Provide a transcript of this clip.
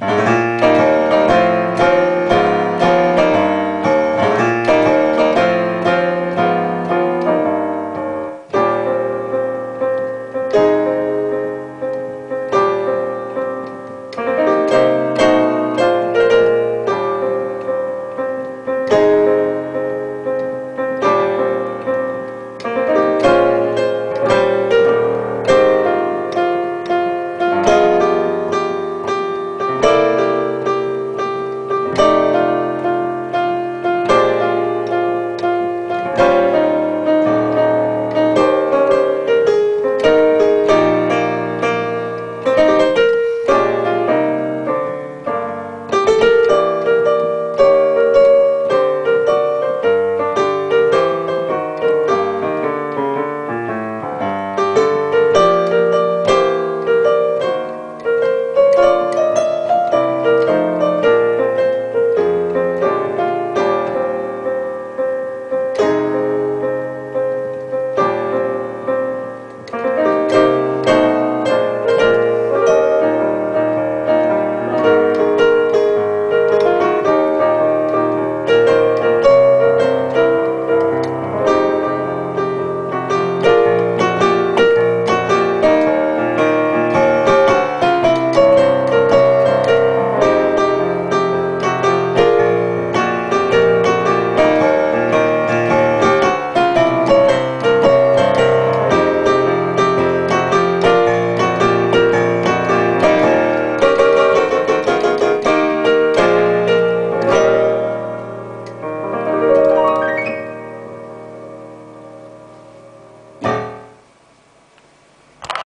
Yeah.